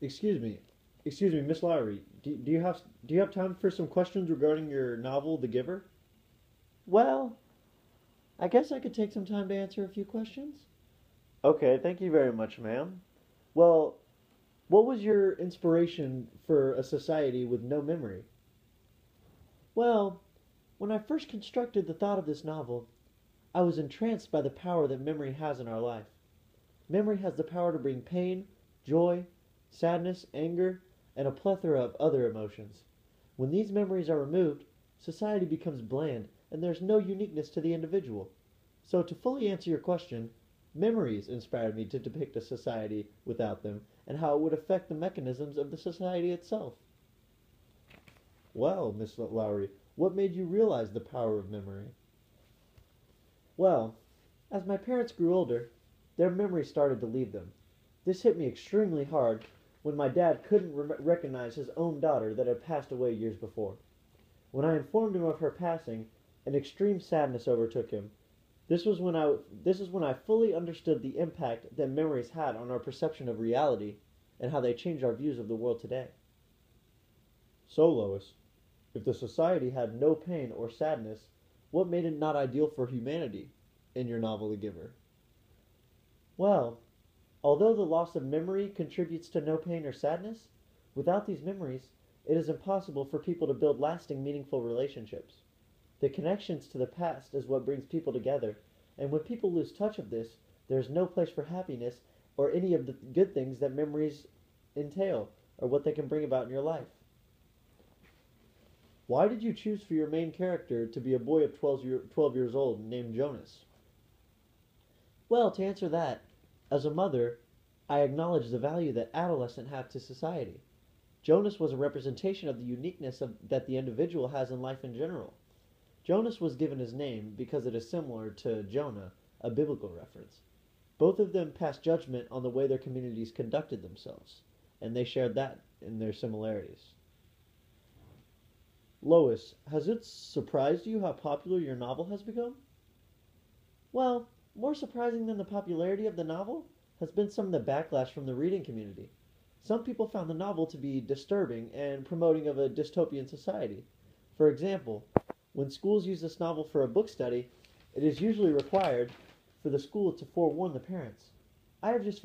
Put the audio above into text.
Excuse me, excuse me, Miss Lowry. Do, do you have do you have time for some questions regarding your novel, The Giver? Well, I guess I could take some time to answer a few questions. Okay, thank you very much, ma'am. Well, what was your inspiration for a society with no memory? Well, when I first constructed the thought of this novel, I was entranced by the power that memory has in our life. Memory has the power to bring pain, joy, sadness, anger, and a plethora of other emotions. When these memories are removed, society becomes bland and there's no uniqueness to the individual. So, to fully answer your question, memories inspired me to depict a society without them and how it would affect the mechanisms of the society itself. Well, Miss Lowry, what made you realize the power of memory? Well, as my parents grew older, their memory started to leave them. This hit me extremely hard when my dad couldn't re- recognize his own daughter that had passed away years before. When I informed him of her passing, an extreme sadness overtook him. This was when I this is when I fully understood the impact that memories had on our perception of reality and how they change our views of the world today. So, Lois, if the society had no pain or sadness, what made it not ideal for humanity in your novel The Giver? Well, although the loss of memory contributes to no pain or sadness, without these memories, it is impossible for people to build lasting, meaningful relationships. The connections to the past is what brings people together, and when people lose touch of this, there is no place for happiness or any of the good things that memories entail or what they can bring about in your life. Why did you choose for your main character to be a boy of 12, year, 12 years old named Jonas? Well, to answer that, as a mother, I acknowledge the value that adolescents have to society. Jonas was a representation of the uniqueness of, that the individual has in life in general. Jonas was given his name because it is similar to Jonah, a biblical reference. Both of them passed judgment on the way their communities conducted themselves, and they shared that in their similarities. Lois, has it surprised you how popular your novel has become? Well, more surprising than the popularity of the novel has been some of the backlash from the reading community. Some people found the novel to be disturbing and promoting of a dystopian society. For example, when schools use this novel for a book study, it is usually required for the school to forewarn the parents. I have just